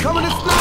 coming to snipe!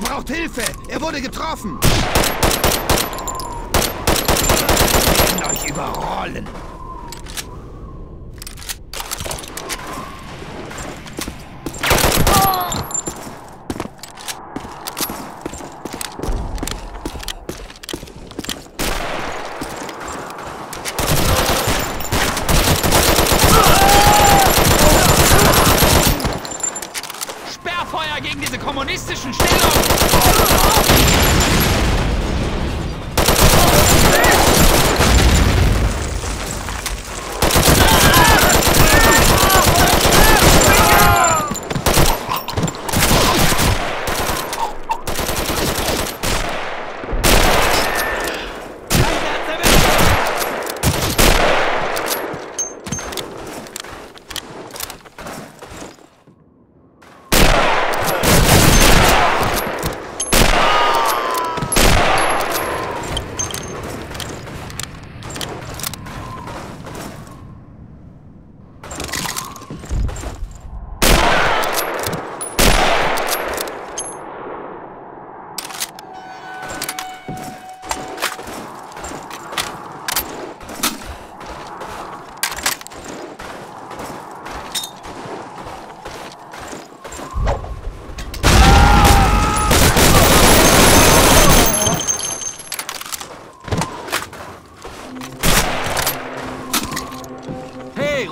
Braucht Hilfe! Er wurde getroffen! Wir werden euch überrollen! Sperrfeuer kommunistischen Stellungen!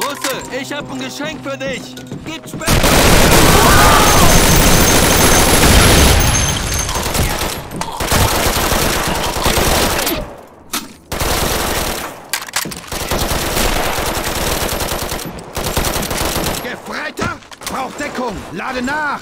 Russe, ich hab ein Geschenk für dich. Gib Speck. Gefreiter! Braucht Deckung! Lade nach!